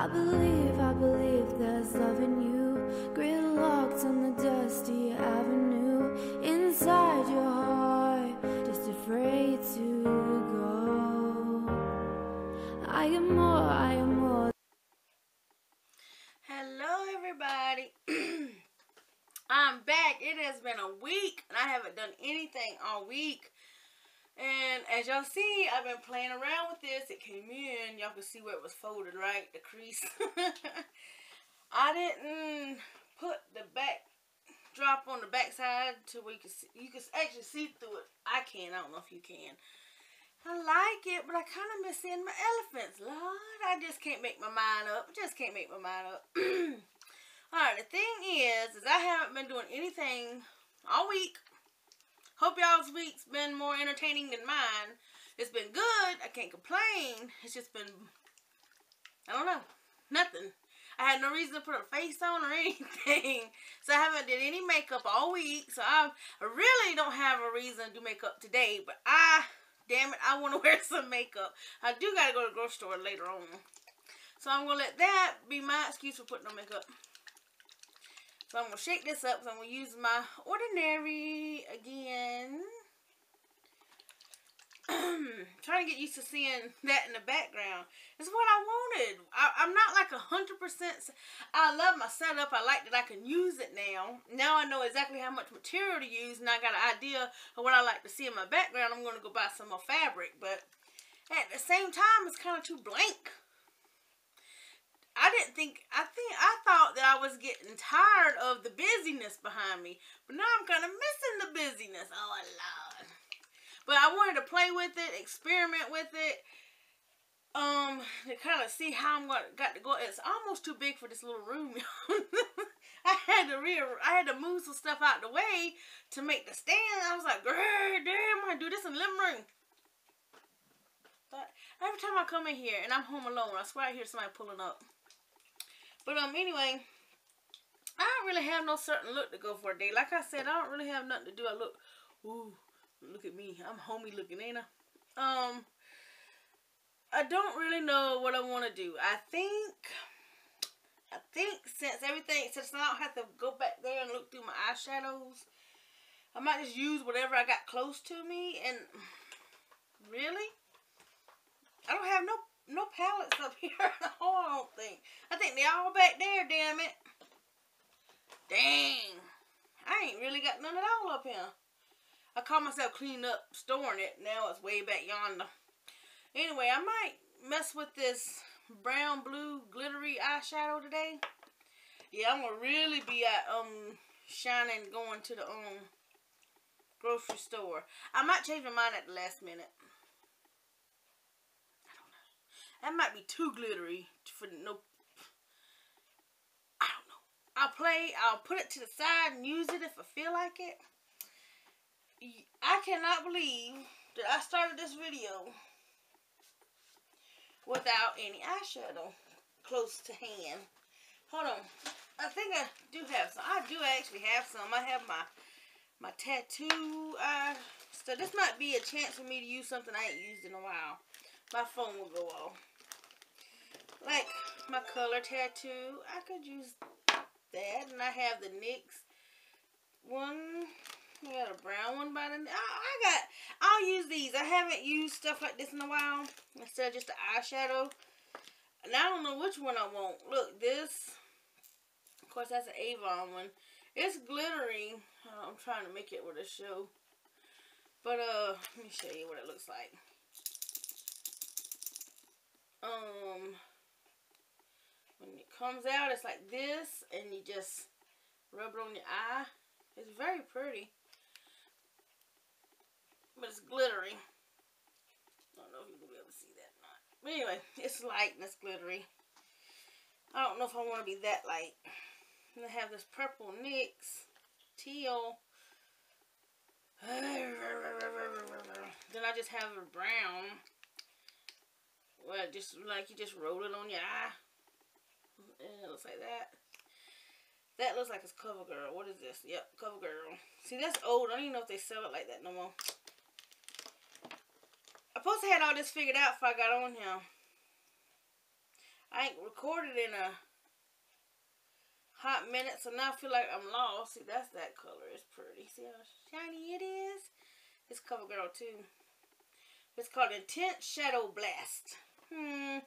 I believe, I believe there's love in you. Gridlocked on the dusty avenue. Inside your heart, just afraid to go. I am more, I am more. Hello, everybody. I'm back. It has been a week, and I haven't done anything all week. And as y'all see, I've been playing around with this. It came in. Y'all can see where it was folded, right? The crease. I didn't put the back drop on the back side to where you can see, you can actually see through it. I can. I don't know if you can. I like it, but I kind of miss seeing my elephants. Lord, I just can't make my mind up. Just can't make my mind up. Alright, the thing is, is I haven't been doing anything all week. Hope y'all's week's been more entertaining than mine. It's been good. I can't complain. It's just been, I don't know, nothing. I had no reason to put a face on or anything. So I haven't did any makeup all week. So I really don't have a reason to do makeup today. But I, damn it, I want to wear some makeup. I do got to go to the grocery store later on. So I'm going to let that be my excuse for putting on makeup. So I'm going to shake this up. So I'm going to use my Ordinary again. trying to get used to seeing that in the background. It's what I wanted. I, am not like a 100%. I love my setup. I like that I can use it now. Now I know exactly how much material to use. And I got an idea of what I like to see in my background. I'm going to go buy some more fabric. But at the same time, it's kind of too blank. I didn't think, I think, I thought that I was getting tired of the busyness behind me. But now I'm kind of missing the busyness. Oh, Lord. But I wanted to play with it, experiment with it. Um, to kind of see how I'm to got to go. It's almost too big for this little room. I had to re I had to move some stuff out the way to make the stand. I was like, damn, I'm gonna do this in the living room. But every time I come in here and I'm home alone, I swear I hear somebody pulling up. But um, anyway, I don't really have no certain look to go for a day. Like I said, I don't really have nothing to do. I look, ooh, look at me. I'm homey looking, ain't I? Um, I don't really know what I want to do. I think, I think since everything, since I don't have to go back there and look through my eyeshadows, I might just use whatever I got close to me. And really, I don't have no no palettes up here Oh, I don't think. I think they all back there, damn it. Dang. I ain't really got none at all up here. I call myself cleaning up, storing it. Now it's way back yonder. Anyway, I might mess with this brown, blue, glittery eyeshadow today. Yeah, I'm going to really be at, um, shining going to the, um, grocery store. I might change my mind at the last minute. That might be too glittery for no... I don't know. I'll play, I'll put it to the side and use it if I feel like it. I cannot believe that I started this video without any eyeshadow close to hand. Hold on. I think I do have some. I do actually have some. I have my my tattoo uh so this might be a chance for me to use something I ain't used in a while. My phone will go off like my color tattoo. I could use that. And I have the NYX one. I got a brown one by the... I, I got... I'll use these. I haven't used stuff like this in a while. Instead of just the eyeshadow. And I don't know which one I want. Look, this... Of course, that's an Avon one. It's glittery. Uh, I'm trying to make it with a show. But, uh, let me show you what it looks like. Um, comes out, it's like this, and you just rub it on your eye. It's very pretty. But it's glittery. I don't know if you'll be able to see that or not. But anyway, it's light and it's glittery. I don't know if I want to be that light. And I have this purple NYX, teal. then I just have a brown. Well, just like you just roll it on your eye. And it looks like that. That looks like it's CoverGirl. What is this? Yep, CoverGirl. See, that's old. I don't even know if they sell it like that no more. I supposed to have all this figured out before I got on here. I ain't recorded in a hot minute, so now I feel like I'm lost. See, that's that color. It's pretty. See how shiny it is? It's CoverGirl too. It's called Intense Shadow Blast. Hmm.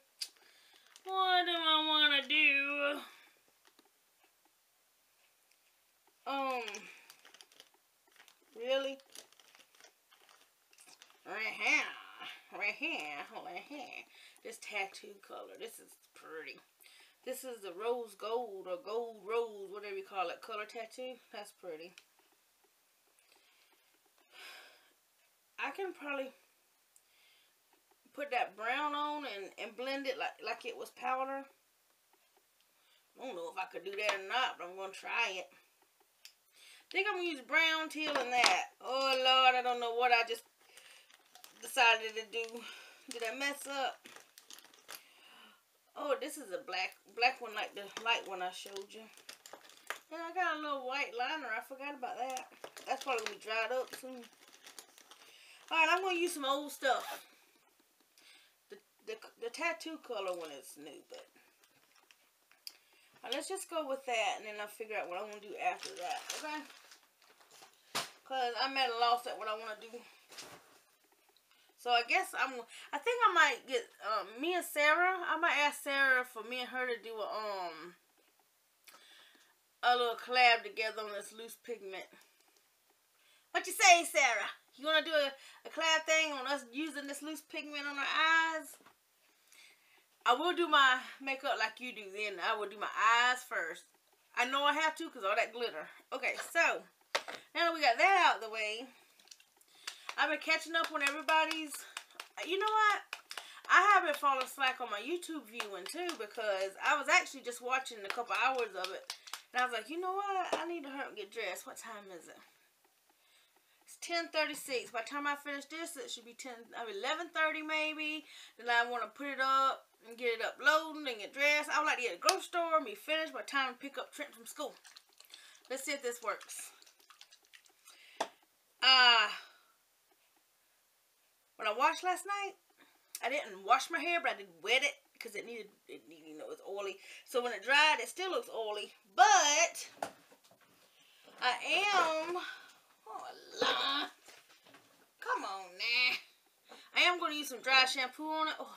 What do I want to do? Um. Really? Right here. Right here. Right here. This tattoo color. This is pretty. This is the rose gold or gold rose, whatever you call it, color tattoo. That's pretty. I can probably put that brown on and, and blend it like, like it was powder. I don't know if I could do that or not, but I'm going to try it. I think I'm going to use brown, teal, in that. Oh, Lord, I don't know what I just decided to do. Did I mess up? Oh, this is a black black one like the light one I showed you. And I got a little white liner. I forgot about that. That's probably going to be dried up soon. Alright, I'm going to use some old stuff. The, the, tattoo color one is new, but... Let's just go with that, and then I'll figure out what I want to do after that, okay? Because I'm at a loss at what I want to do. So I guess I'm. I think I might get um, me and Sarah. I might ask Sarah for me and her to do a um a little collab together on this loose pigment. What you say, Sarah? You wanna do a, a collab thing on us using this loose pigment on our eyes? I will do my makeup like you do. Then I will do my eyes first. I know I have to because all that glitter. Okay, so now that we got that out of the way. I've been catching up on everybody's. You know what? I have been falling slack on my YouTube viewing too because I was actually just watching a couple hours of it. And I was like, you know what? I need to hurry and get dressed. What time is it? It's 10.36. By the time I finish this, it should be 10, I mean, 11.30 maybe. Then I want to put it up and get it uploading and get dressed. I would like to get a grocery store, be finished by time to pick up Trent from school. Let's see if this works. Uh, when I washed last night, I didn't wash my hair, but I did wet it because it needed, it needed, you know, it's oily. So when it dried, it still looks oily. But I am, oh come on now. I am going to use some dry shampoo on it. Oh,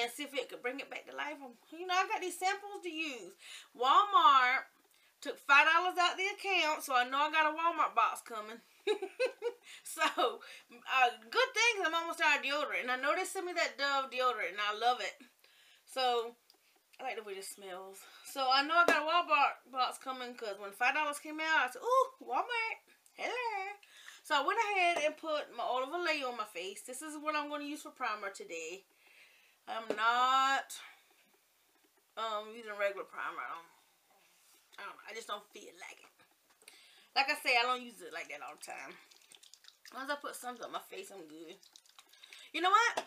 and see if it could bring it back to life. You know, I got these samples to use. Walmart took $5 out the account, so I know I got a Walmart box coming. so, uh, good thing I'm almost out of deodorant. And I know they sent me that Dove deodorant, and I love it. So, I like the way this smells. So, I know I got a Walmart box coming because when $5 came out, I said, ooh, Walmart, hello. So, I went ahead and put my Olive Olay on my face. This is what I'm going to use for primer today. I'm not um, using regular primer. I, don't, I, don't, I just don't feel like it. Like I say, I don't use it like that all the time. Once I put something on my face, I'm good. You know what?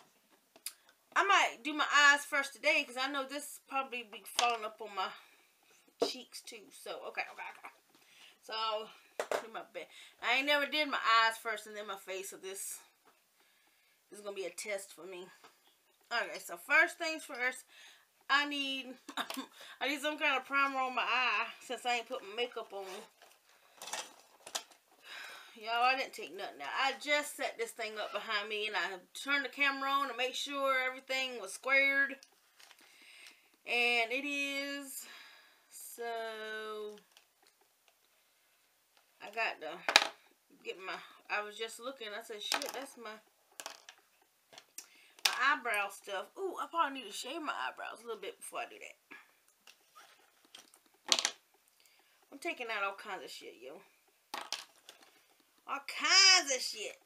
I might do my eyes first today because I know this probably be falling up on my cheeks too. So, okay, okay, okay. So, do my best. I ain't never did my eyes first and then my face, so this, this is going to be a test for me. Okay, so first things first, I need, I need some kind of primer on my eye since I ain't put makeup on. Y'all, I didn't take nothing out. I just set this thing up behind me and I turned the camera on to make sure everything was squared. And it is. So, I got to get my, I was just looking. I said, shit, that's my, my eyebrow stuff. Ooh, I probably need to shave my eyebrows a little bit before I do that. I'm taking out all kinds of shit, yo. All kinds of shit.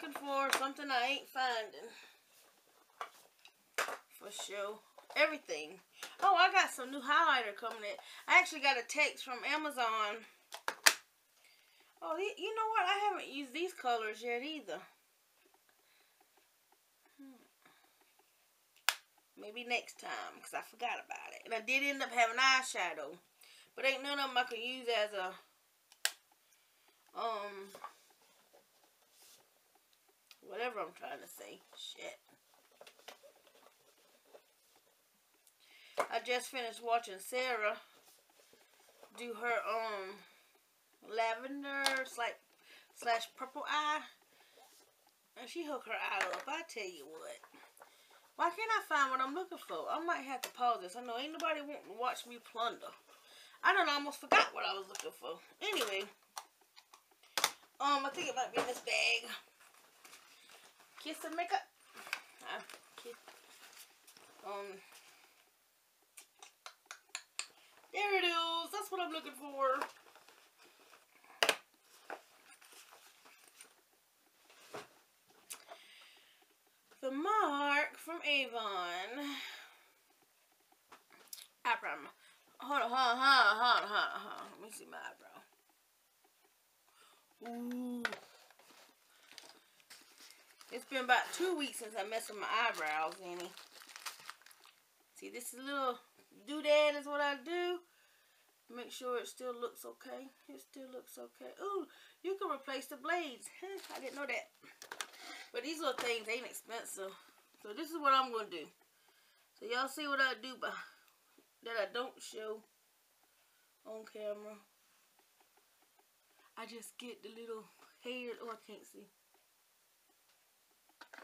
looking for something I ain't finding. For sure. Everything. Oh, I got some new highlighter coming in. I actually got a text from Amazon. Oh, you know what? I haven't used these colors yet either. Maybe next time, because I forgot about it. And I did end up having eyeshadow. But ain't none of them I could use as a, um, whatever I'm trying to say. Shit. I just finished watching Sarah do her, um, lavender slash, slash purple eye. And she hooked her eye up. I tell you what. Why can't I find what I'm looking for? I might have to pause this. I know ain't nobody want to watch me plunder. I don't almost forgot what I was looking for. Anyway. Um, I think it might be in this bag. Kiss and makeup. Uh, kiss. Um. There it is. That's what I'm looking for. the mark from Avon. Eyebrow. Hold on, hold on, hold on, hold on, hold on. Let me see my eyebrow. Ooh. It's been about two weeks since I messed with my eyebrows Annie. See, this little doodad is what I do. Make sure it still looks okay. It still looks okay. Ooh, you can replace the blades. I didn't know that. But these little things ain't expensive. So this is what I'm going to do. So y'all see what I do by, that I don't show on camera. I just get the little hair. Oh, I can't see.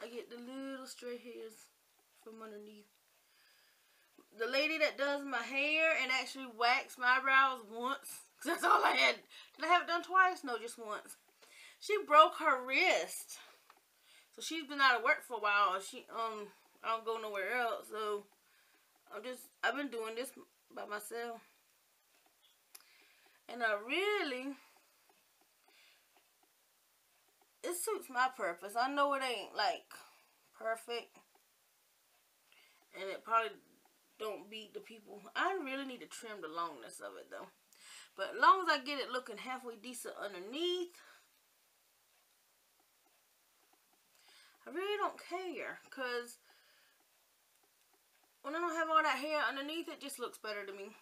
I get the little stray hairs from underneath. The lady that does my hair and actually wax my eyebrows once. That's all I had. Did I have it done twice? No, just once. She broke her wrist. So she's been out of work for a while. She um I don't go nowhere else. So I'm just I've been doing this by myself. And I really it suits my purpose. I know it ain't like perfect. And it probably don't beat the people. I really need to trim the longness of it though. But as long as I get it looking halfway decent underneath, I really don't care because when I don't have all that hair underneath it just looks better to me.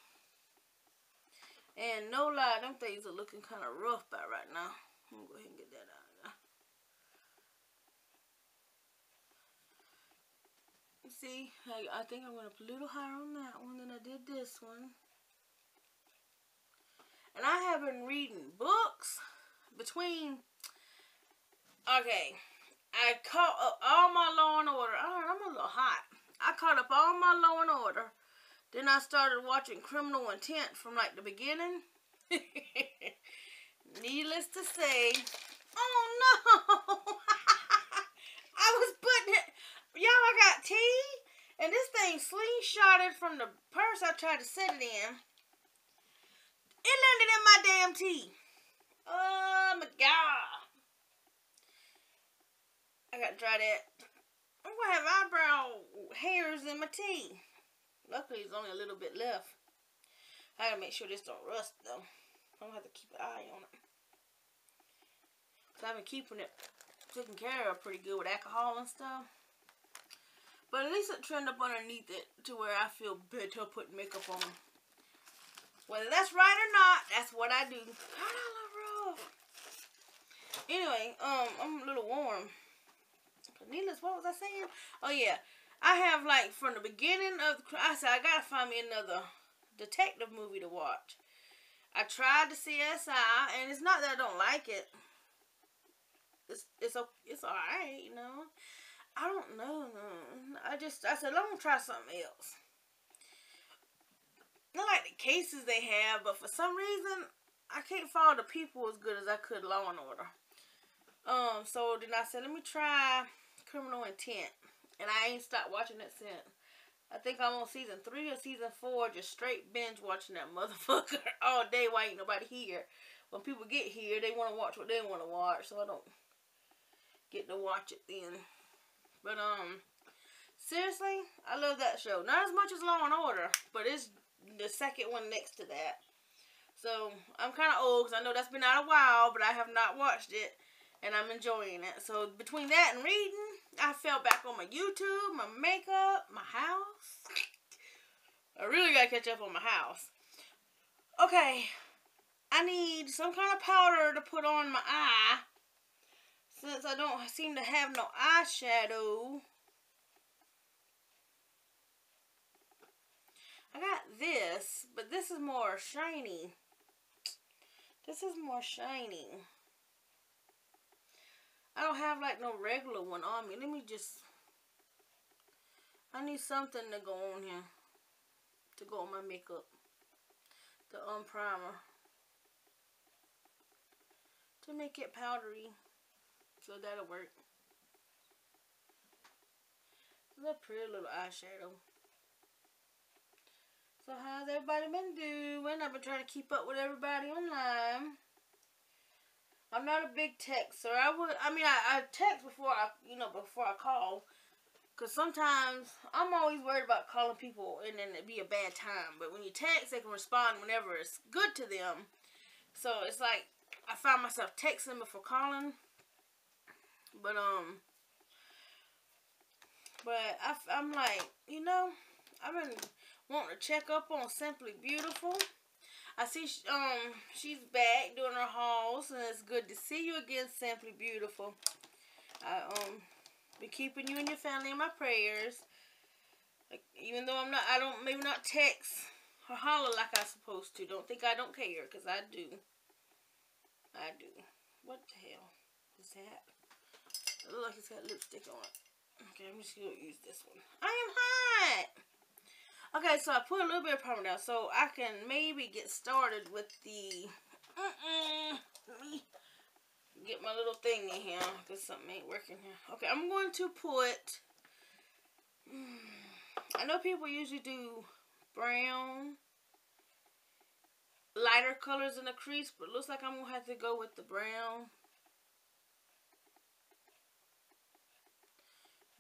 And no lie, them things are looking kind of rough by right now. I'm going to go ahead and get that out now. See, I, I think I went up a little higher on that one than I did this one. And I have been reading books between, okay, I caught up all my Law and Order. I'm a little hot. I caught up all my Law and Order. Then I started watching Criminal Intent from like the beginning. Needless to say, oh no! I was putting it, y'all. I got tea, and this thing slingshotted from the purse I tried to set it in. It landed in my damn tea. Oh my god! I got to dry that. I'm to have eyebrow hairs in my tea. Luckily, there's only a little bit left. I got to make sure this don't rust, though. I'm to have to keep an eye on it. Cause I've been keeping it taken care of pretty good with alcohol and stuff. But at least it trimmed up underneath it to where I feel better putting makeup on. Whether that's right or not, that's what I do. Anyway, um, I'm a little warm. Needless, what was I saying? Oh yeah, I have like from the beginning of I said I gotta find me another detective movie to watch. I tried the CSI, and it's not that I don't like it. It's it's it's alright, you know. I don't know. I just I said I'm gonna try something else. Not like the cases they have, but for some reason I can't follow the people as good as I could Law and Order. Um, so then I said let me try Criminal Intent. And I ain't stopped watching it since. I think I'm on season three or season four, just straight binge watching that motherfucker all day while ain't nobody here. When people get here, they want to watch what they want to watch, so I don't get to watch it then. But, um, seriously, I love that show. Not as much as Law and Order, but it's the second one next to that. So, I'm kind of old because I know that's been out a while, but I have not watched it, and I'm enjoying it. So, between that and reading, I fell back on my YouTube, my makeup, my house. I really gotta catch up on my house. Okay, I need some kind of powder to put on my eye. Since I don't seem to have no eyeshadow. I got this, but this is more shiny. This is more shiny. I don't have like no regular one on me. Let me just... I need something to go on here. To go on my makeup. The um primer. To make it powdery. So that'll work. It's a pretty little eyeshadow. So how's everybody been doing? I've been trying to keep up with everybody online. I'm not a big texter. I would. I mean, I, I text before I, you know, before I call. Cause sometimes I'm always worried about calling people and then it'd be a bad time. But when you text, they can respond whenever it's good to them. So it's like I find myself texting before calling. But um, but I, I'm like, you know, I've been wanting to check up on Simply Beautiful. I see um she's back doing her hauls, and it's good to see you again, Simply Beautiful. I um be keeping you and your family in my prayers. Like, even though I'm not, I don't maybe not text or holler like I'm supposed to. Don't think I don't care, cause I do. I do. What the hell is that? It looks like it's got lipstick on it. Okay, I'm just gonna use this one. I am hot. Okay, so I put a little bit of primer down so I can maybe get started with the... Uh -uh, let me get my little thing in here because something ain't working here. Okay, I'm going to put... I know people usually do brown, lighter colors in the crease, but looks like I'm going to have to go with the brown.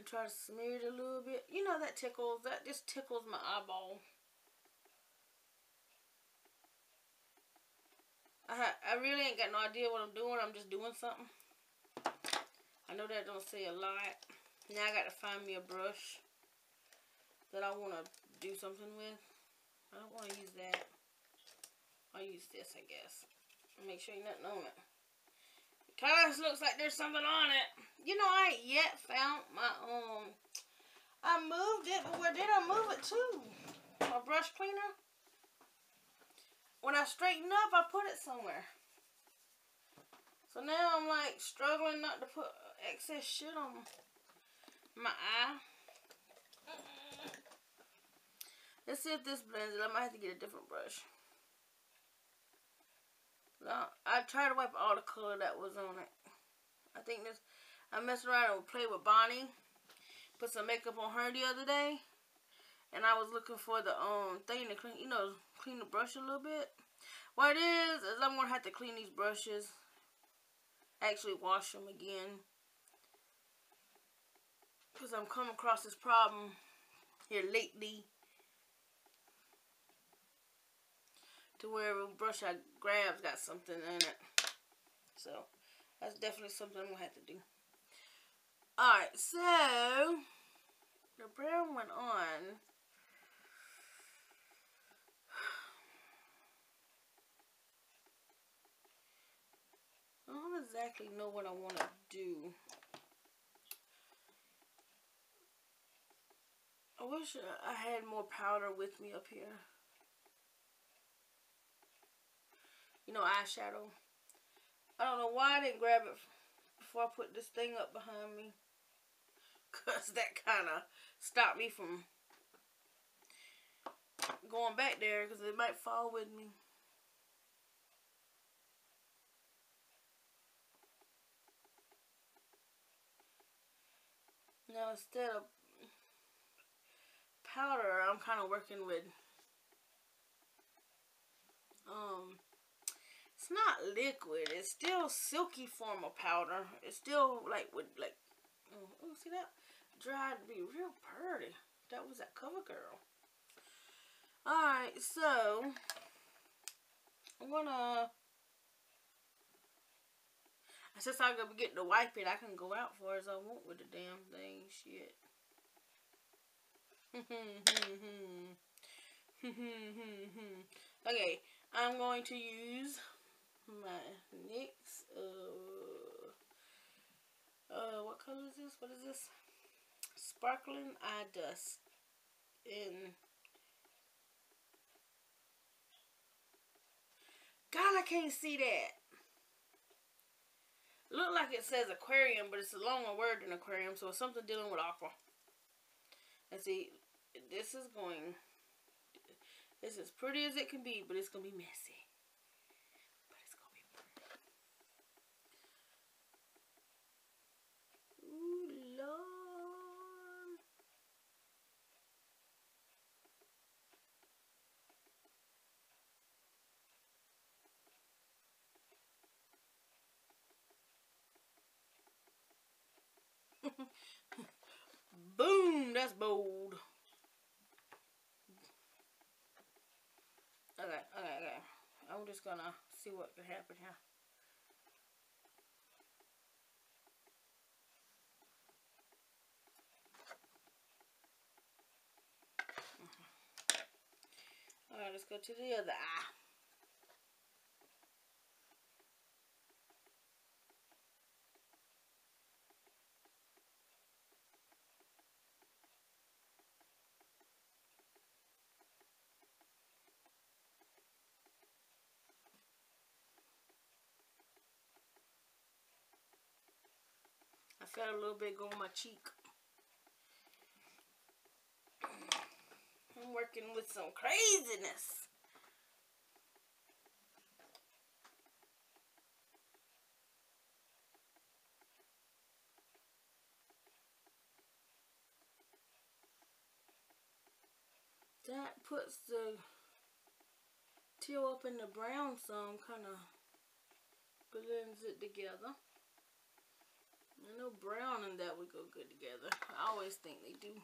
Try to smear it a little bit. You know that tickles. That just tickles my eyeball. I, I really ain't got no idea what I'm doing. I'm just doing something. I know that don't say a lot. Now I got to find me a brush that I want to do something with. I don't want to use that. I'll use this, I guess. Make sure nothing on it. Kind of looks like there's something on it. You know, I ain't yet found my, um, I moved it, but where did I move it to? My brush cleaner? When I straighten up, I put it somewhere. So now I'm like struggling not to put excess shit on my eye. Let's see if this blends it. I might have to get a different brush. I tried to wipe all the color that was on it. I think this, I messed around and played with Bonnie. Put some makeup on her the other day. And I was looking for the um thing to clean, you know, clean the brush a little bit. What it is, is I'm going to have to clean these brushes. Actually wash them again. Because I'm coming across this problem here lately. To where brush I grab's got something in it. So, that's definitely something I'm to have to do. Alright, so, the brown went on. I don't exactly know what I want to do. I wish I had more powder with me up here. You know, eyeshadow. I don't know why I didn't grab it before I put this thing up behind me. Because that kind of stopped me from going back there because it might fall with me. Now instead of powder, I'm kind of working with um it's not liquid. It's still silky form of powder. It's still like with like, oh, see that? Dried be real pretty. That was that CoverGirl. Alright, so I'm gonna since gonna be getting to wipe it, I can go out for as I want with the damn thing. Shit. okay, I'm going to use my NYX, uh, uh, what color is this? What is this? Sparkling Eye Dust in God, I can't see that. Look like it says aquarium, but it's a longer word than aquarium, so it's something dealing with aqua. Let's see, this is going, this is pretty as it can be, but it's going to be messy. But it's going to be pretty. Ooh, Lord. Boom, that's bold. Okay, okay, okay. I'm just gonna see what can happen here. Alright, let's go to the other eye. Felt a little bit go on my cheek. I'm working with some craziness. That puts the teal up in the brown some, kind of blends it together. I know brown and that would go good together. I always think they do.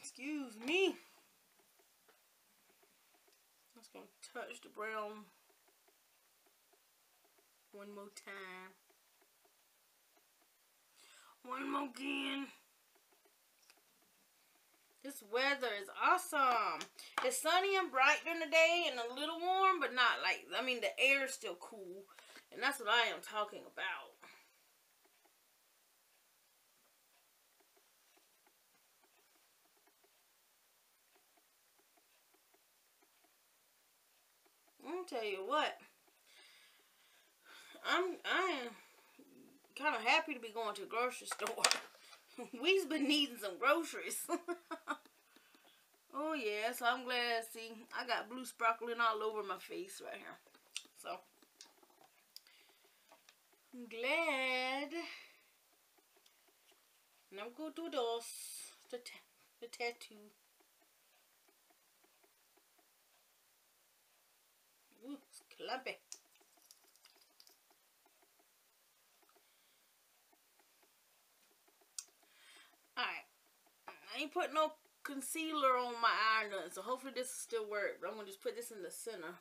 Excuse me. I'm just going to touch the brown one more time. One more again. This weather is awesome. It's sunny and bright during the day and a little warm, but not like, I mean, the air is still cool. And that's what I am talking about. I'm tell you what. I'm I am kind of happy to be going to a grocery store. We've been needing some groceries. oh yeah, so I'm glad. See, I got blue sparkling all over my face right here. So I'm glad. Now go do those the ta the tattoo. Ooh, it's clumpy. Alright. I ain't put no concealer on my eye so hopefully this will still work. But I'm going to just put this in the center.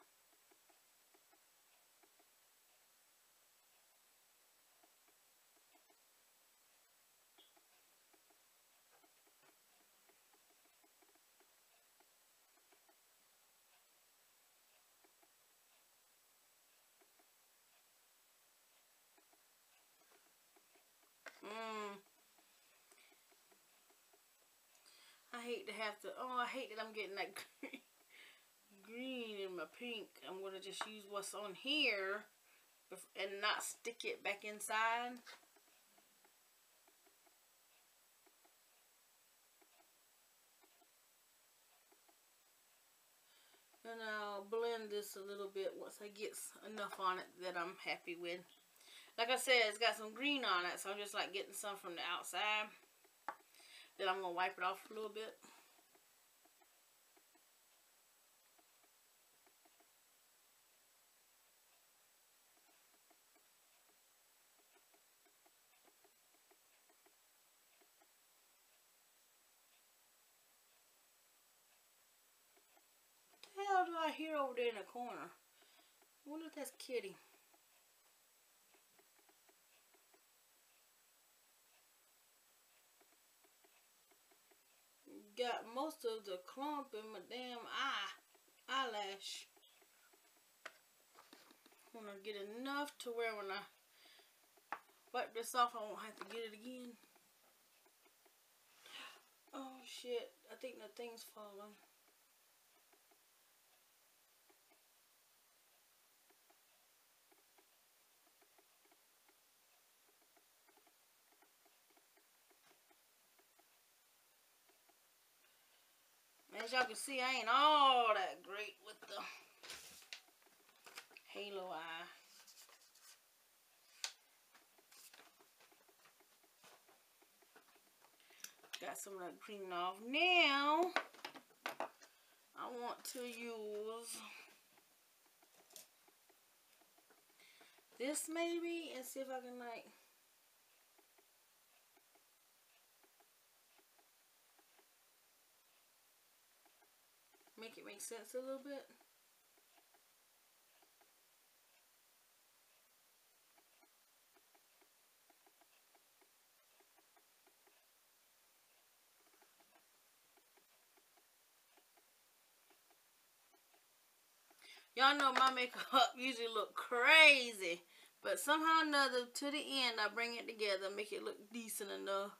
Mm. I hate to have to, oh, I hate that I'm getting that green in my pink. I'm going to just use what's on here and not stick it back inside. And I'll blend this a little bit once I get enough on it that I'm happy with. Like I said, it's got some green on it, so I'm just like getting some from the outside. Then I'm going to wipe it off a little bit. What the hell do I hear over there in the corner? I wonder if that's Kitty. Got most of the clump in my damn eye, eyelash. I want to get enough to where when I wipe this off, I won't have to get it again. Oh shit, I think the thing's falling. As y'all can see, I ain't all that great with the halo eye. Got some of that green off. Now, I want to use this maybe and see if I can like make it make sense a little bit. Y'all know my makeup usually look crazy. But somehow or another, to the end, I bring it together, make it look decent enough.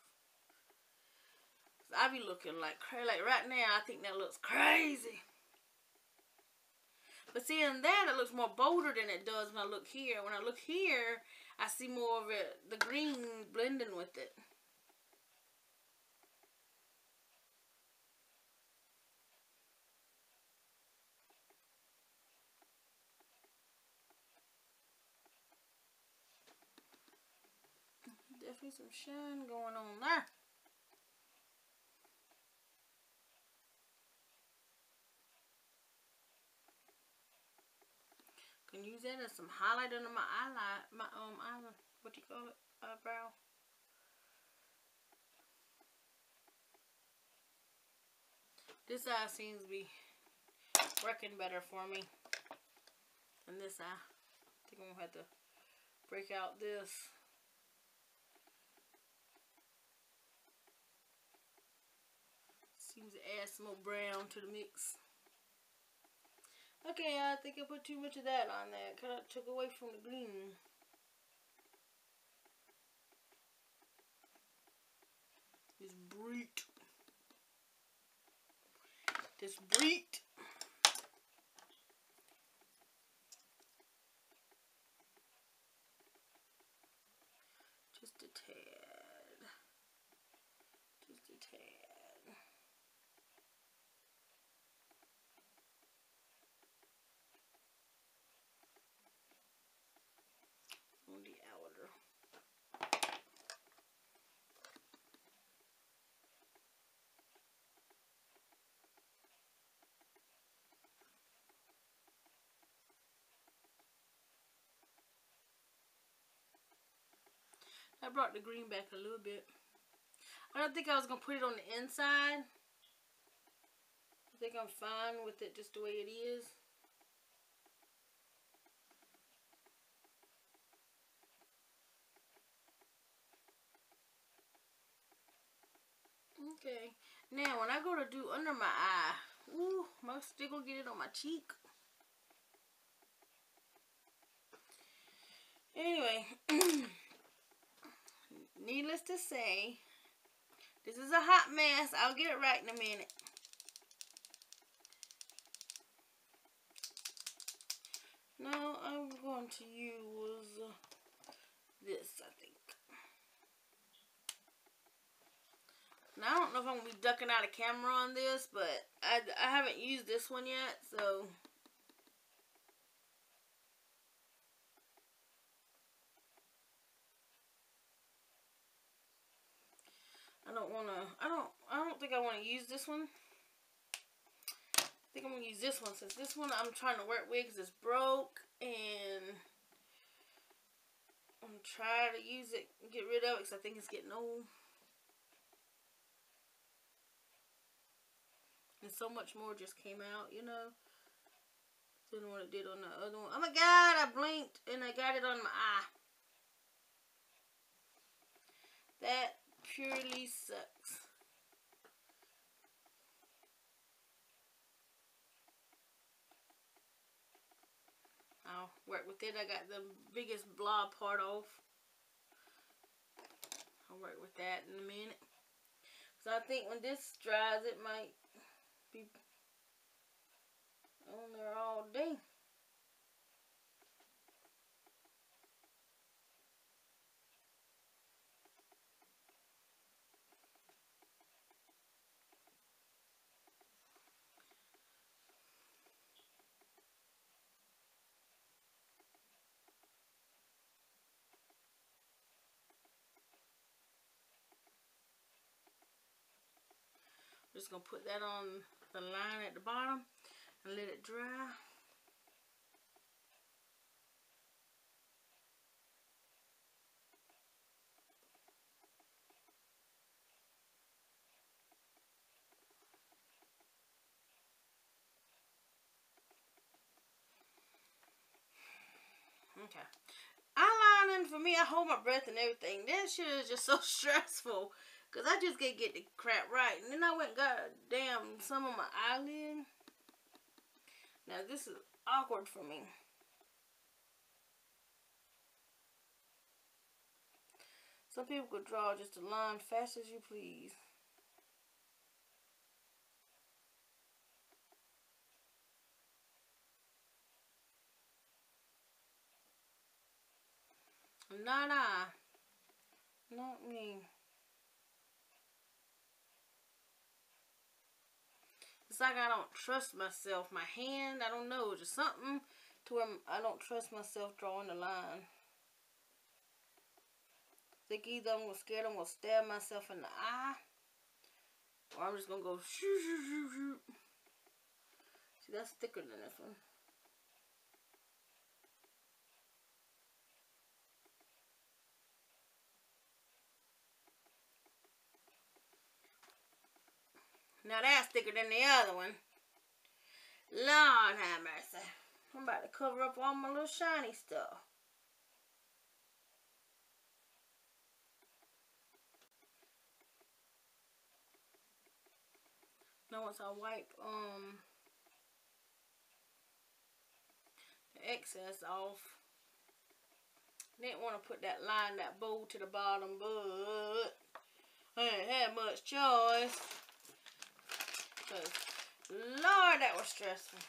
I be looking like crazy. Like right now, I think that looks crazy. But seeing that, it looks more bolder than it does when I look here. When I look here, I see more of it, the green blending with it. Definitely some shine going on there. Use that as some highlight under my eyelid, my um eye, what do you call it, eyebrow. This eye seems to be working better for me than this eye. I think I'm gonna have to break out this. Seems to add some more brown to the mix. Okay, I think I put too much of that on there. Kind of took away from the green. This breed. This breed. Just a tad. Just a tad. On the outer. I brought the green back a little bit. I don't think I was going to put it on the inside. I think I'm fine with it just the way it is. Okay. Now, when I go to do under my eye, ooh, my stick will get it on my cheek. Anyway, needless to say, this is a hot mess. I'll get it right in a minute. Now, I'm going to use this, I think. Now, I don't know if I'm going to be ducking out of camera on this, but I, I haven't used this one yet, so... don't want to, I don't, I don't think I want to use this one. I think I'm going to use this one since this one I'm trying to work with because it's broke and I'm trying to use it, get rid of it because I think it's getting old. And so much more just came out, you know, than what it did on the other one. Oh my god, I blinked and I got it on my eye. That purely sucks. I'll work with it. I got the biggest blob part off. I'll work with that in a minute. So I think when this dries, it might be on there all day. Just gonna put that on the line at the bottom and let it dry. Okay. Eyelining for me, I hold my breath and everything. That shit is just so stressful. Because I just can't get the crap right. And then I went got damn some of my eyelid. Now this is awkward for me. Some people could draw just a line fast as you please. Not I. Not me. It's like I don't trust myself. My hand, I don't know, just something to where I don't trust myself drawing the line. Think either I'm gonna scared I'm gonna stab myself in the eye, or I'm just gonna go. See, that's thicker than this one. Now that's thicker than the other one. Lord have mercy. I'm about to cover up all my little shiny stuff. Now once I wipe um the excess off, didn't want to put that line, that bow to the bottom, but I ain't had much choice. Because, Lord, that was stressful.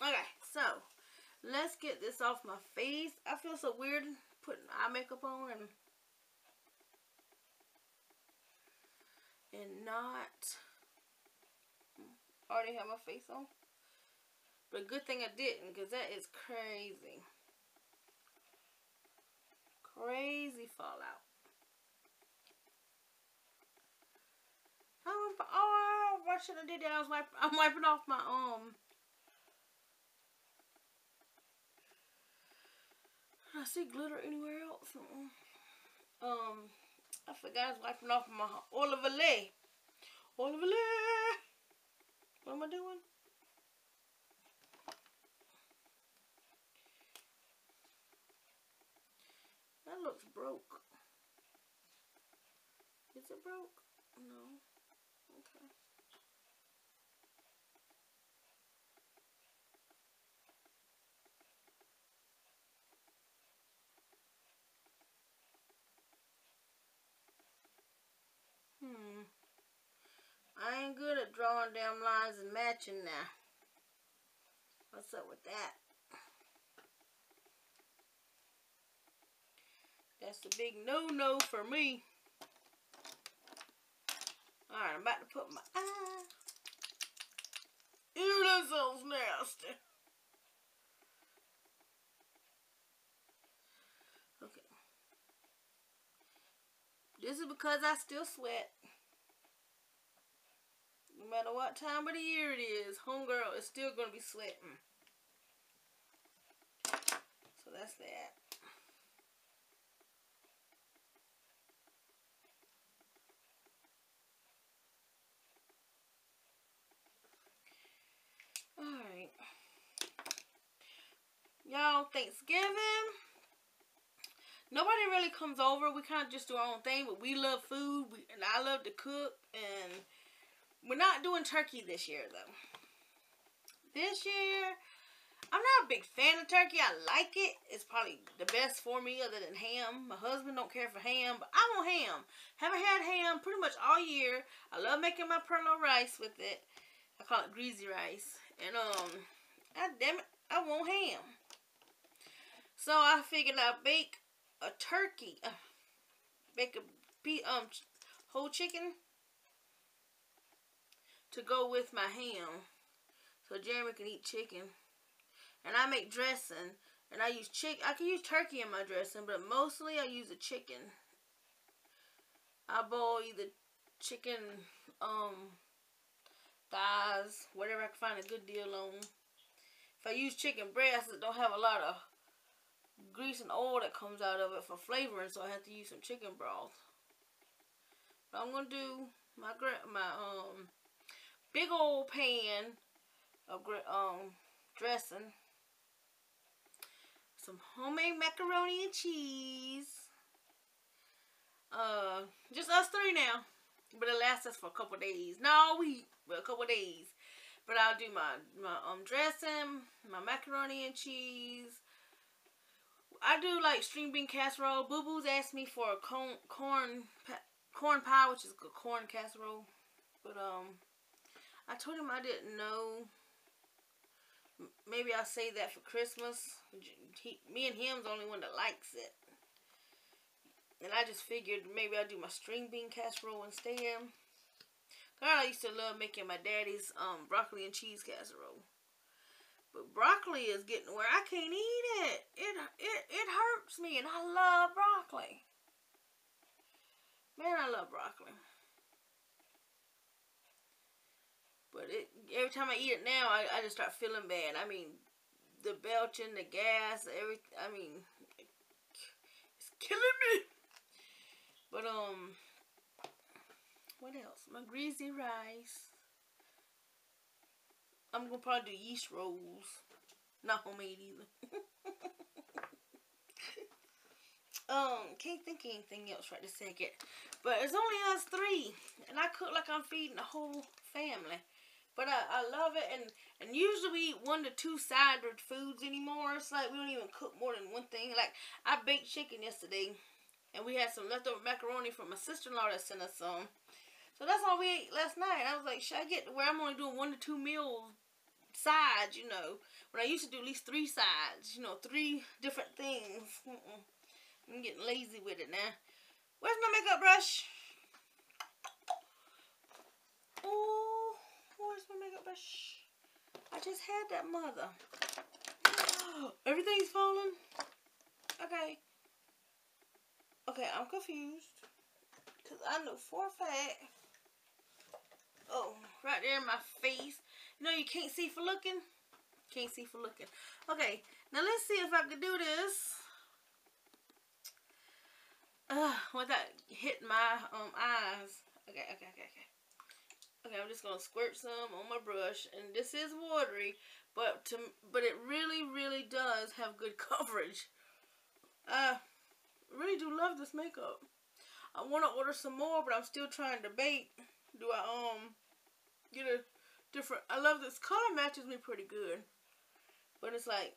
Okay, so, let's get this off my face. I feel so weird putting eye makeup on and and not already have my face on. But good thing I didn't because that is crazy. Crazy fallout. Oh, why should I that? I was wiping. I'm wiping off my um. I see glitter anywhere else? Um, I forgot I was wiping off my Olive Lay. Olive Lay. What am I doing? That looks broke. Is it broke? No. Hmm. I ain't drawing damn lines and matching now. What's up with that? That's a big no-no for me. Alright, I'm about to put my eye. Ew, that sounds nasty. Okay. This is because I still sweat. No matter what time of the year it is, homegirl is still going to be sweating. So that's that. Alright. Y'all, Thanksgiving. Nobody really comes over. We kind of just do our own thing, but we love food. We, and I love to cook. And we're not doing turkey this year, though. this year, I'm not a big fan of turkey. I like it. It's probably the best for me other than ham. My husband don't care for ham, but I want ham. Haven't had ham pretty much all year. I love making my perlo rice with it. I call it greasy rice. And, um, God damn it, I want ham. So I figured I'd bake a turkey. Uh, bake a um whole chicken to go with my ham. So Jeremy can eat chicken. And I make dressing. And I use chicken. I can use turkey in my dressing, but mostly I use a chicken. I boil either chicken, um, thighs, whatever I can find a good deal on. If I use chicken breast, it don't have a lot of grease and oil that comes out of it for flavoring, so I have to use some chicken broth. But I'm gonna do my my um big old pan of um dressing, some homemade macaroni and cheese. Uh, just us three now, but it lasts us for a couple days. No, we but a couple days. But I'll do my my um dressing, my macaroni and cheese. I do like string bean casserole. Boo Boo's asked me for a corn corn corn pie, which is a corn casserole. But um, I told him I didn't know. Maybe I'll save that for Christmas. He, me and him's the only one that likes it. And I just figured maybe I'll do my string bean casserole instead. Girl, I used to love making my daddy's um, broccoli and cheese casserole. But broccoli is getting where I can't eat it. It it it hurts me, and I love broccoli. Man, I love broccoli. But it every time I eat it now, I, I just start feeling bad. I mean, the belching, the gas, every I mean, it's killing me. But um, what else? My greasy rice. I'm gonna probably do yeast rolls. Not homemade either. um, can't think of anything else right this second. But it's only us three. And I cook like I'm feeding the whole family. But I, I love it. And, and usually we eat one to two side foods anymore. It's like we don't even cook more than one thing. Like, I baked chicken yesterday. And we had some leftover macaroni from my sister-in-law that sent us some. So that's all we ate last night. I was like, should I get to where I'm only doing one to two meals sides, you know. When I used to do at least three sides, you know, three different things. I'm getting lazy with it now. Where's my makeup brush? Oh, where's my makeup brush? I just had that mother. Everything's falling. Okay. Okay, I'm confused. Because I know for a fact. Oh, right there in my face. No, you can't see for looking? Can't see for looking. Okay, now let's see if I can do this. Uh, without hitting my um eyes. Okay, okay, okay, okay. Okay, I'm just gonna squirt some on my brush, and this is watery, but to but it really, really does have good coverage. I really do love this makeup. I want to order some more, but I'm still trying to debate. Do I um get a different. I love this color matches me pretty good. But it's like,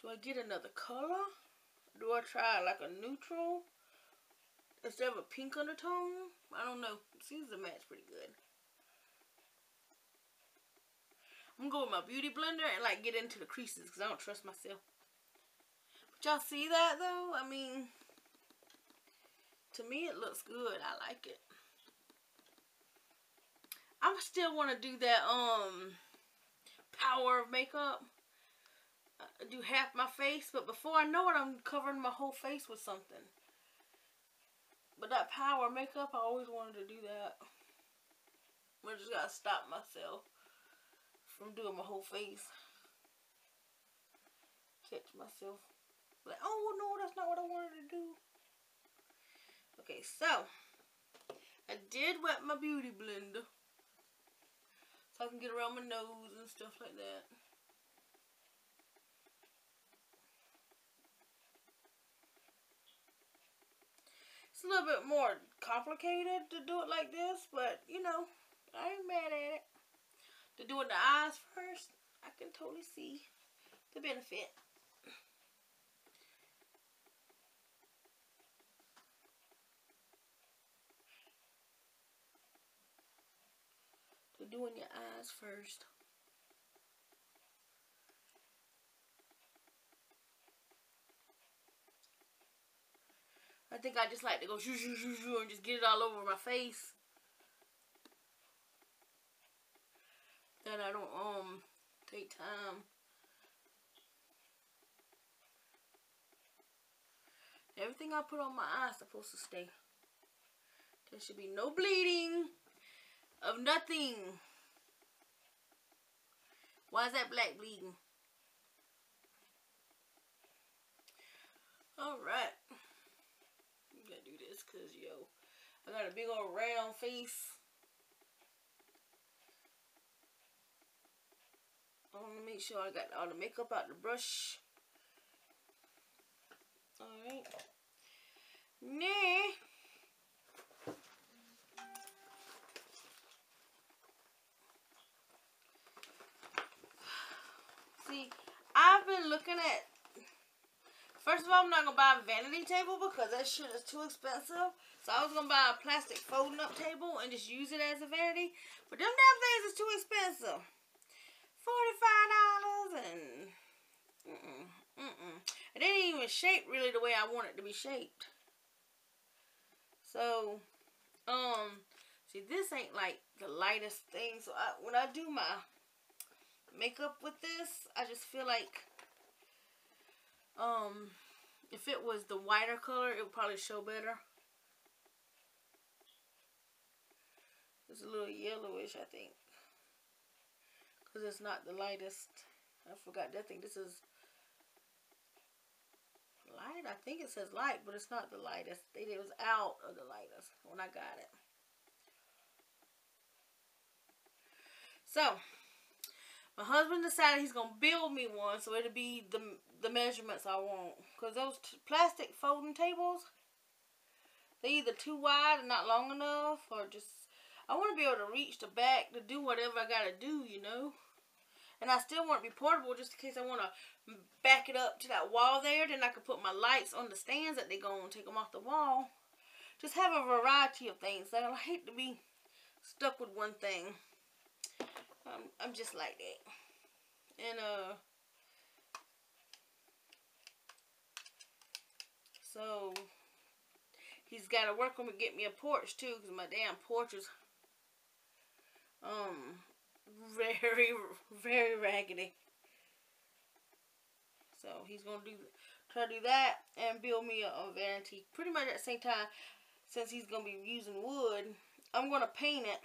do I get another color? Do I try like a neutral instead of a pink undertone? I don't know. Seems to match pretty good. I'm going to go with my beauty blender and like get into the creases because I don't trust myself. But y'all see that though? I mean, to me it looks good. I like it. I still want to do that um power of makeup. Uh, do half my face, but before I know it, I'm covering my whole face with something. But that power makeup, I always wanted to do that. But I just gotta stop myself from doing my whole face. Catch myself. Like, oh no, that's not what I wanted to do. Okay, so I did wet my beauty blender. So I can get around my nose and stuff like that. A little bit more complicated to do it like this, but you know, I ain't mad at it. to doing the eyes first, I can totally see the benefit. To doing your eyes first. I think I just like to go shoo shoo shoo shoo and just get it all over my face. That I don't um take time. Everything I put on my eyes supposed to stay. There should be no bleeding of nothing. Why is that black bleeding? Alright because, yo, I got a big old round face. I want to make sure I got all the makeup out the brush. Alright. Now, see, I've been looking at First of all, I'm not going to buy a vanity table because that shit is too expensive. So I was going to buy a plastic folding up table and just use it as a vanity. But them damn things is too expensive. $45 and... Mm-mm, mm-mm. It ain't even shaped really the way I want it to be shaped. So, um, see, this ain't like the lightest thing. So I, when I do my makeup with this, I just feel like um, if it was the whiter color, it would probably show better. It's a little yellowish, I think. Because it's not the lightest. I forgot that thing. This is light. I think it says light, but it's not the lightest. It was out of the lightest when I got it. So, my husband decided he's going to build me one so it'll be the, the measurements I want. Because those plastic folding tables, they're either too wide and not long enough or just... I want to be able to reach the back to do whatever I got to do, you know. And I still want to be portable just in case I want to back it up to that wall there. Then I can put my lights on the stands that they go on, take them off the wall. Just have a variety of things. I hate to be stuck with one thing. I'm just like that. And, uh, so, he's got to work on me get me a porch, too, because my damn porch is, um, very, very raggedy. So, he's going to do, try to do that and build me a, a vanity. Pretty much at the same time, since he's going to be using wood, I'm going to paint it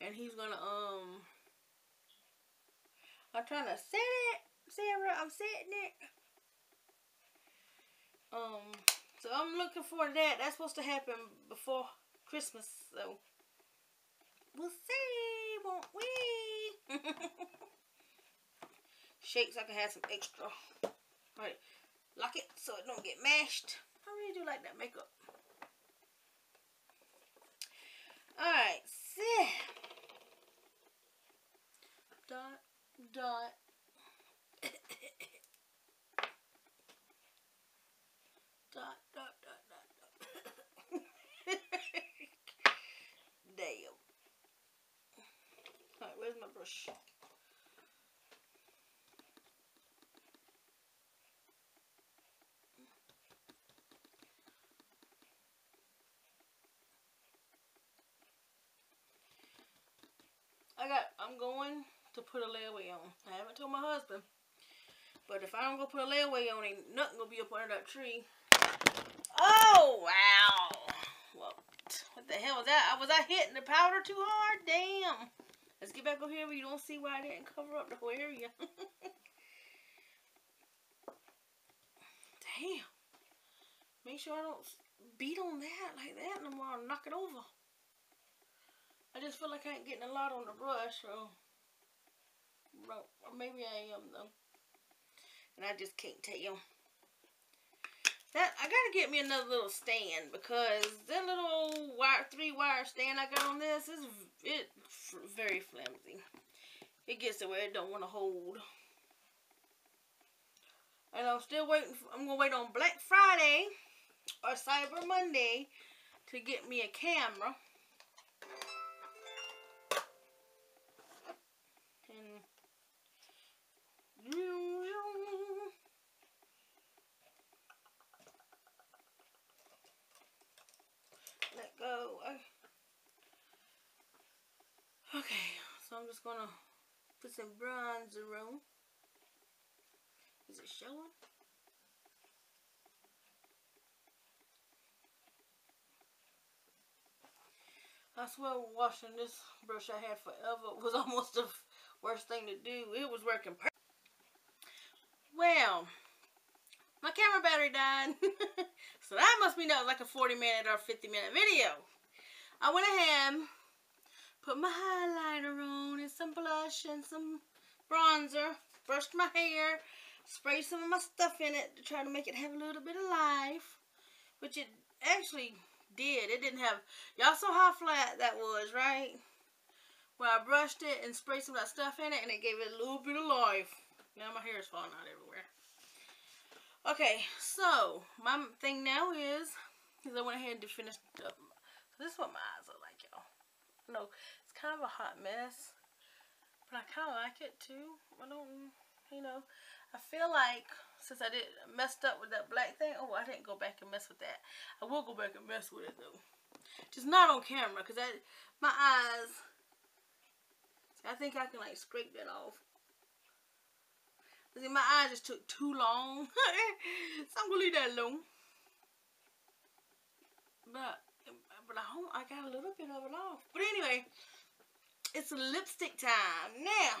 and he's gonna um I'm trying to set it Sarah I'm setting it um so I'm looking for that. That's supposed to happen before Christmas so. We'll see won't we? Shakes I can have some extra. Alright lock it so it don't get mashed. I really do like that makeup. Alright dot. dot, dot, dot, dot, dot. Damn. Alright, where's my brush? I got, I'm going to put a layaway on. I haven't told my husband. But if I don't go put a layaway on, ain't nothing gonna be up under that tree. Oh, wow. Well, what the hell was that? Was I hitting the powder too hard? Damn. Let's get back over here where you don't see why I didn't cover up the whole area. Damn. Make sure I don't beat on that like that no more. I'll knock it over. I just feel like I ain't getting a lot on the brush, so or maybe I am though. And I just can't tell. that I gotta get me another little stand because that little wire three wire stand I got on this is it very flimsy. It gets to where it don't want to hold. And I'm still waiting. For, I'm gonna wait on Black Friday or Cyber Monday to get me a camera. And let go. Okay, so I'm just gonna put some bronzer on. Is it showing? I swear washing this brush I had forever was almost the worst thing to do. It was working perfect. Well, my camera battery died. so that must mean that was like a 40 minute or 50 minute video. I went ahead, put my highlighter on and some blush and some bronzer, brushed my hair, sprayed some of my stuff in it to try to make it have a little bit of life. Which it actually did. It didn't have, y'all saw how flat that was, right? Well, I brushed it and sprayed some of that stuff in it and it gave it a little bit of life. Now my hair is falling out everywhere. Okay, so my thing now is, is I went ahead and finished up. So this is what my eyes look like, y'all. No, it's kind of a hot mess, but I kind of like it too. I don't, you know, I feel like since I did messed up with that black thing, oh, I didn't go back and mess with that. I will go back and mess with it though. Just not on camera because that my eyes. I think I can like scrape that off. See, my eyes just took too long. so I'm gonna leave that alone. But but I got a little bit of it off. But anyway, it's lipstick time. Now,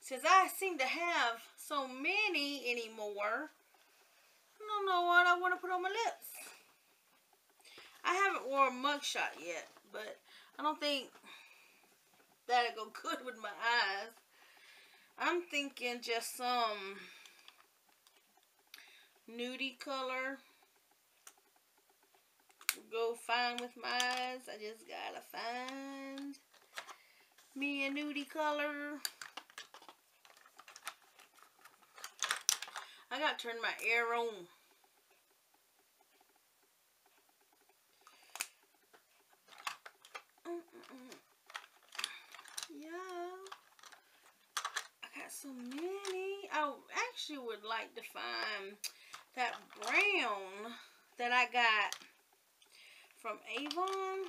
since I seem to have so many anymore, I don't know what I want to put on my lips. I haven't worn a mugshot yet, but I don't think that'll go good with my eyes. I'm thinking just some nudie color go fine with my eyes. I just gotta find me a nudie color. I got to turn my air on. Mm, mm, mm. Yeah. I got so many. I actually would like to find that brown that I got from Avon.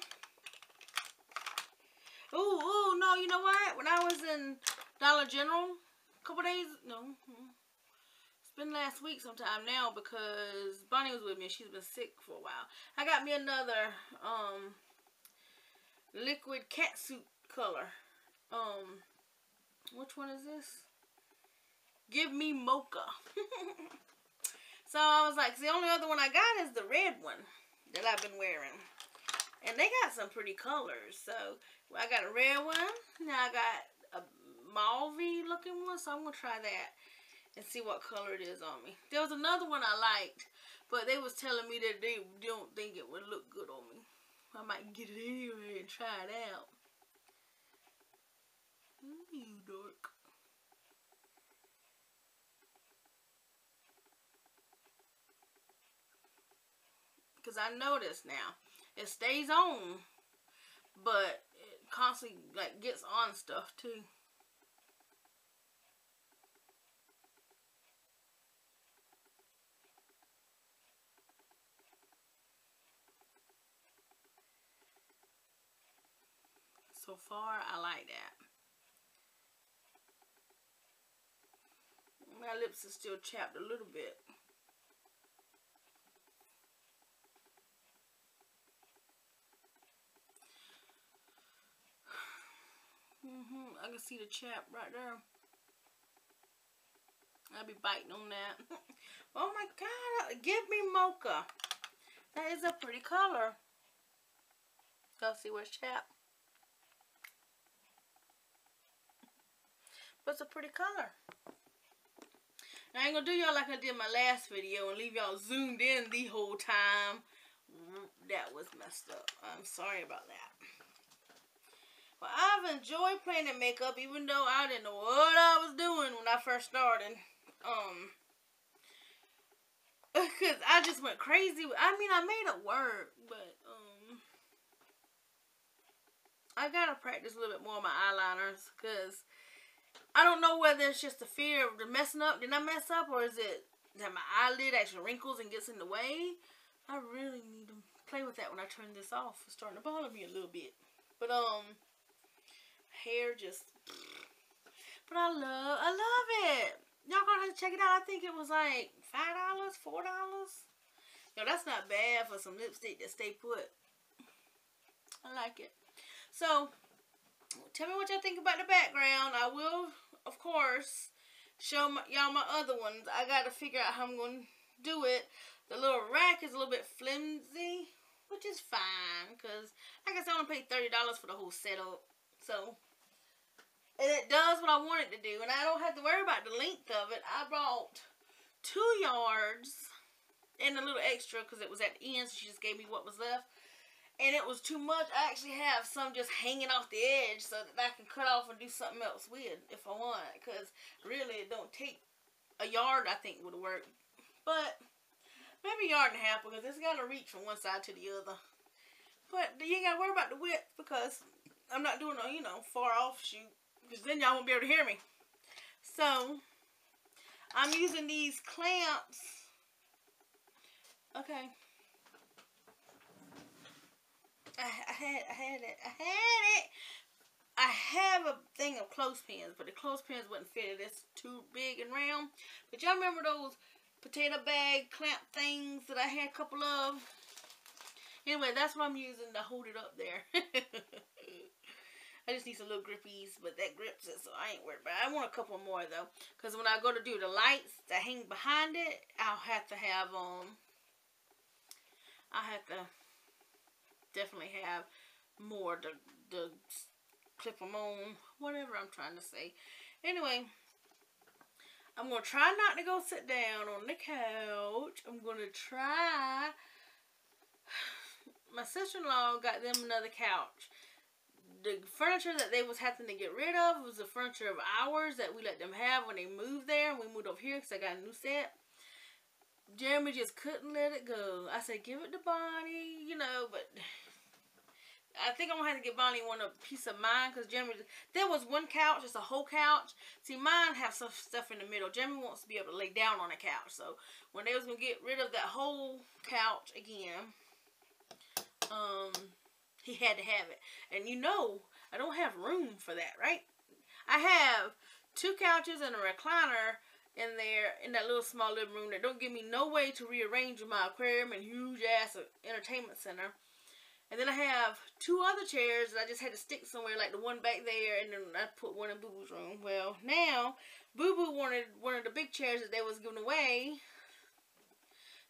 Ooh, no, you know what? When I was in Dollar General a couple days, no, hmm, it's been last week sometime now because Bonnie was with me and she's been sick for a while. I got me another um liquid cat suit color. Um which one is this? Give me mocha. so I was like, the only other one I got is the red one that I've been wearing. And they got some pretty colors. So I got a red one. Now I got a mauve looking one. So I'm going to try that and see what color it is on me. There was another one I liked, but they was telling me that they don't think it would look good on me. I might get it anyway and try it out. Ooh, Because I noticed now, it stays on, but it constantly like gets on stuff too. so far. I like that. My lips are still chapped a little bit. Mm hmm I can see the chap right there. I'll be biting on that. oh my god, give me mocha. That is a pretty color. Go see where's chap. But it's a pretty color. I ain't gonna do y'all like I did my last video and leave y'all zoomed in the whole time. That was messed up. I'm sorry about that. But I've enjoyed playing in makeup even though I didn't know what I was doing when I first started. Um, Cause I just went crazy. I mean, I made it work, but um, I gotta practice a little bit more on my eyeliners. Cause I don't know whether it's just the fear of the messing up. Did I mess up, or is it that my eyelid actually wrinkles and gets in the way? I really need to play with that when I turn this off. It's starting to bother me a little bit. But um, hair just. But I love, I love it. Y'all gonna have to check it out. I think it was like five dollars, four dollars. Yo, that's not bad for some lipstick that stay put. I like it. So, tell me what y'all think about the background. I will, of course, show y'all my other ones. I got to figure out how I'm going to do it. The little rack is a little bit flimsy, which is fine. Because, I said, I only paid $30 for the whole setup. So, and it does what I want it to do. And I don't have to worry about the length of it. I bought two yards and a little extra because it was at the end. So she just gave me what was left. And it was too much. I actually have some just hanging off the edge so that I can cut off and do something else with if I want. Because really it don't take a yard I think would work. But maybe a yard and a half because it's got to reach from one side to the other. But you ain't got to worry about the width because I'm not doing a, you know, far off shoot because then y'all won't be able to hear me. So, I'm using these clamps. Okay. I, I had I had it. I had it. I have a thing of clothespins, but the clothespins wouldn't fit it. It's too big and round. But y'all remember those potato bag clamp things that I had a couple of? Anyway, that's what I'm using to hold it up there. I just need some little grippies, but that grips it, so I ain't worried. But I want a couple more though, because when I go to do the lights that hang behind it, I'll have to have um, I have to definitely have more to to clip them on, whatever I'm trying to say. Anyway, I'm gonna try not to go sit down on the couch. I'm gonna try. My sister-in-law got them another couch the furniture that they was having to get rid of was the furniture of ours that we let them have when they moved there. And we moved over here because I got a new set. Jeremy just couldn't let it go. I said, give it to Bonnie, you know, but I think I'm going to have to get Bonnie one a piece of mine because Jeremy, there was one couch, it's a whole couch. See, mine have some stuff in the middle. Jeremy wants to be able to lay down on a couch. So when they was going to get rid of that whole couch again, um, he had to have it. And you know, I don't have room for that, right? I have two couches and a recliner in there in that little small living room that don't give me no way to rearrange my aquarium and huge ass entertainment center. And then I have two other chairs that I just had to stick somewhere, like the one back there, and then I put one in Boo Boo's room. Well, now Boo Boo wanted one of the big chairs that they was giving away.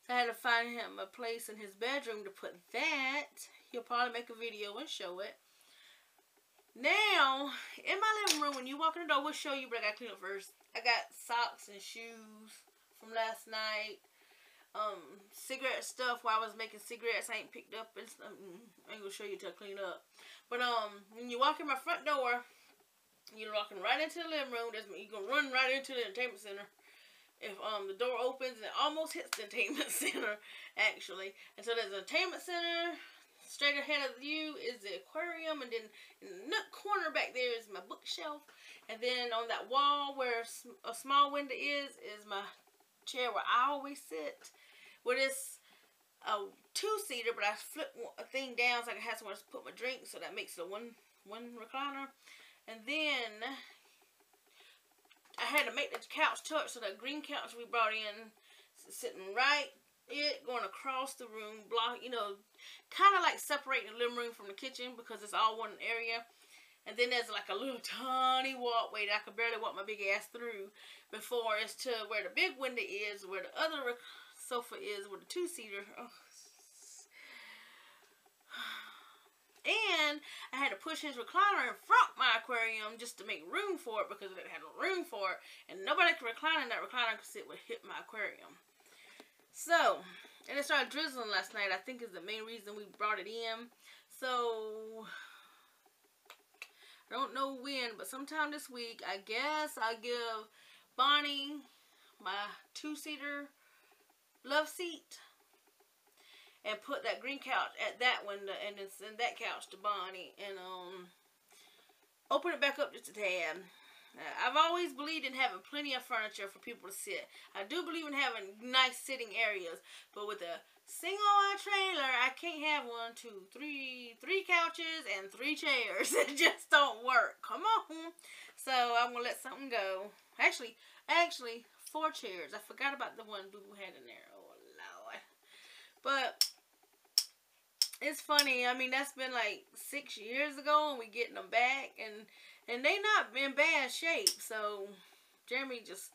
So I had to find him a place in his bedroom to put that. He'll probably make a video and show it. Now, in my living room, when you walk in the door, we'll show you, but I got clean up first. I got socks and shoes from last night. Um, cigarette stuff while I was making cigarettes I ain't picked up and stuff. I ain't gonna show you till I clean up. But, um, when you walk in my front door, you're walking right into the living room. That's, you can run right into the entertainment center. If, um, the door opens and it almost hits the entertainment center, actually. And so there's an entertainment center, straight ahead of you is the aquarium, and then in the nook corner back there is my bookshelf. And then on that wall where a small window is, is my chair where I always sit. Where this a two-seater, but I flip a thing down so I can have somewhere to put my drink, so that makes it a one, one recliner. And then I had to make the couch touch, so that green couch we brought in sitting right it going across the room, block, you know, kind of like separating the living room from the kitchen because it's all one area. And then there's like a little tiny walkway that I could barely walk my big ass through before it's to where the big window is, where the other sofa is, with the two-seater. Oh. And I had to push his recliner in front my aquarium just to make room for it because it had no room for it. And nobody could recline in that recliner because it would hit my aquarium. So, and it started drizzling last night. I think is the main reason we brought it in. So, I don't know when, but sometime this week, I guess I'll give Bonnie my two-seater love seat and put that green couch at that window and then send that couch to Bonnie and um open it back up just a tad. Uh, I've always believed in having plenty of furniture for people to sit. I do believe in having nice sitting areas, but with a single trailer, I can't have one, two, three, three couches and three chairs. It just don't work. Come on. So I'm gonna let something go. Actually, actually, four chairs. I forgot about the one Boo Boo had in there. Oh lord. But it's funny. I mean, that's been like six years ago, and we getting them back, and and they not in bad shape. So Jeremy just,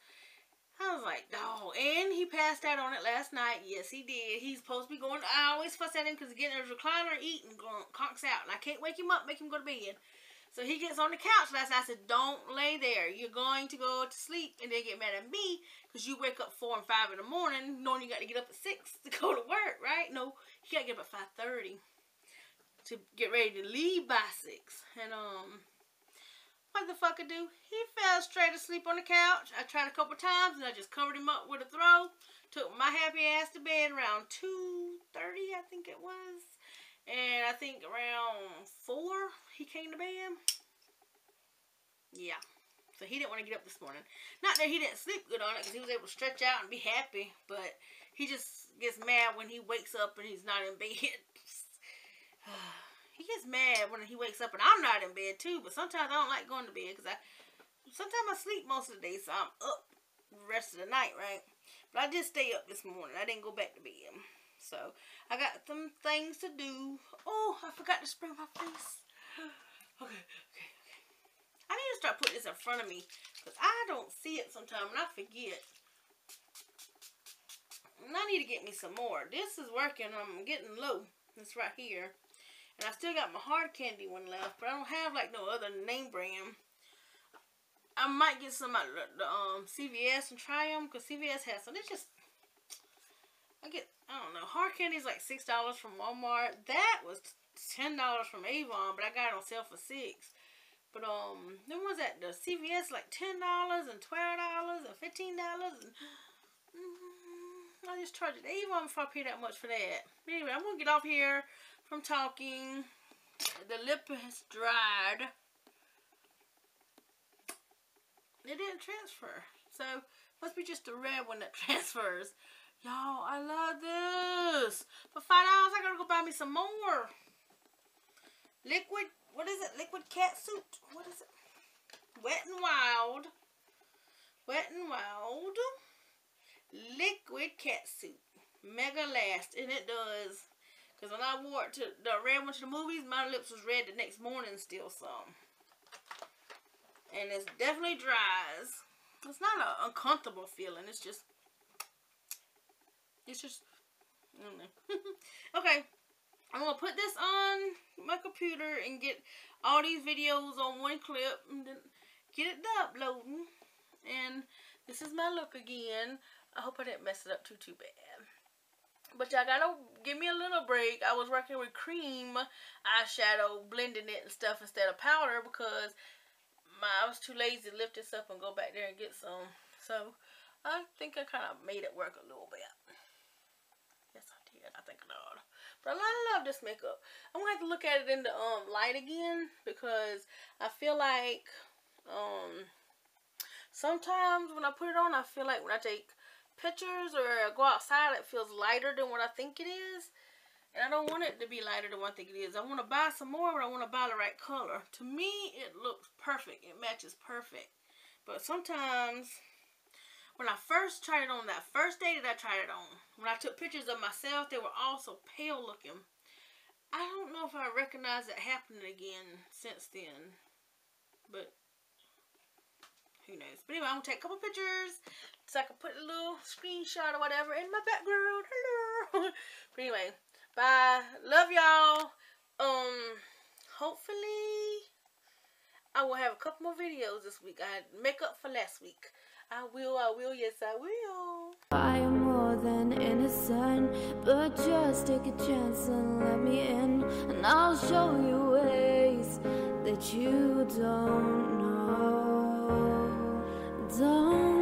I was like, dog. And he passed out on it last night. Yes, he did. He's supposed to be going. I always fuss at him because he's getting his recliner, eating, conks out, and I can't wake him up, make him go to bed. So he gets on the couch last night. I said, don't lay there. You're going to go to sleep and then get mad at me because you wake up 4 and 5 in the morning knowing you got to get up at 6 to go to work, right? No, you got to get up at 5.30 to get ready to leave by 6. And, um, what the fuck I do? He fell straight asleep on the couch. I tried a couple times and I just covered him up with a throw. Took my happy ass to bed around 2.30, I think it was. And I think around 4, he came to bed. Yeah. So he didn't want to get up this morning. Not that he didn't sleep good on it because he was able to stretch out and be happy. But he just gets mad when he wakes up and he's not in bed. He gets mad when he wakes up and I'm not in bed too. But sometimes I don't like going to bed because I... Sometimes I sleep most of the day so I'm up the rest of the night, right? But I did stay up this morning. I didn't go back to bed. So, I got some things to do. Oh, I forgot to spray my face. Okay, okay, okay. I need to start putting this in front of me. Because I don't see it sometimes and I forget. And I need to get me some more. This is working. I'm getting low. It's right here. And I still got my hard candy one left. But I don't have like no other name brand. I might get some at the, the um, CVS and try them. Because CVS has some. It's just I get, I don't know, hard candy is like $6 from Walmart. That was $10 from Avon, but I got it on sale for 6 But, um, the ones at the CVS like $10 and $12 and $15 and... Mm, I just charged it Avon before I pay that much for that. Anyway, I'm going to get off here from talking. The lip has dried. It didn't transfer. So, must be just the red one that transfers. Y'all, I love this. For $5, I gotta go buy me some more. Liquid, what is it? Liquid cat suit. What is it? Wet and Wild. Wet and Wild. Liquid cat suit. Mega last. And it does. Because when I wore it to the red one to the movies, my lips was red the next morning still some. And it definitely dries. It's not an uncomfortable feeling. It's just it's just, okay. I'm going to put this on my computer and get all these videos on one clip and then get it uploading. And this is my look again. I hope I didn't mess it up too, too bad. But y'all gotta give me a little break. I was working with cream eyeshadow, blending it and stuff instead of powder because my, I was too lazy to lift this up and go back there and get some. So, I think I kind of made it work a little bit. Yes, I did. I think not. But I love this makeup. I'm gonna have to look at it in the um light again because I feel like um sometimes when I put it on I feel like when I take pictures or go outside it feels lighter than what I think it is. And I don't want it to be lighter than what I think it is. I want to buy some more, but I want to buy the right color. To me, it looks perfect. It matches perfect. But sometimes when I first tried it on, that first day that I tried it on, when I took pictures of myself, they were all so pale looking. I don't know if I recognize it happening again since then. But, who knows. But anyway, I'm going to take a couple pictures so I can put a little screenshot or whatever in my background. Hello. but anyway, bye. Love y'all. Um, hopefully I will have a couple more videos this week. I make up for last week. I will, I will, yes I will. I am more than innocent, but just take a chance and let me in. And I'll show you ways that you don't know. Don't